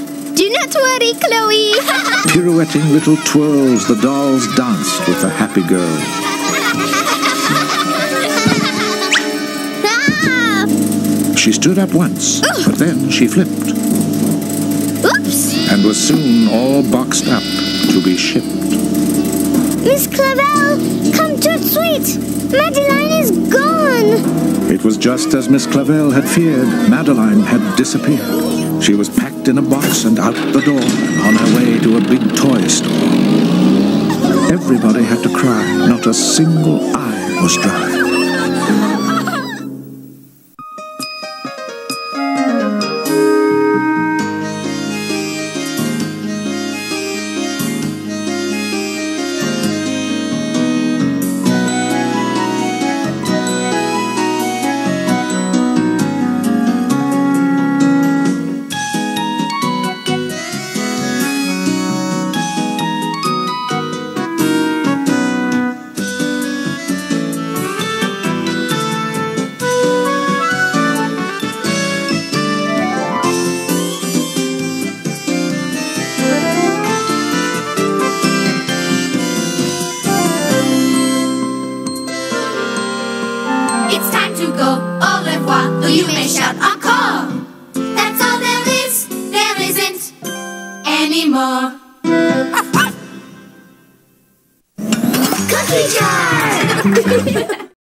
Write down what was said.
pirouetting little twirls, the dolls danced with the happy girl. Ah! She stood up once, but then she flipped Oops! and was soon all boxed up to be shipped. Miss Clavel, come to sweet! Madeline is gone! It was just as Miss Clavel had feared. Madeline had disappeared. She was packed in a box and out the door, and on her way to a big toy store. Everybody had to cry. Not a single eye was dry. To go. Au revoir, though you may shout encore. That's all there is, there isn't anymore. Cookie jar!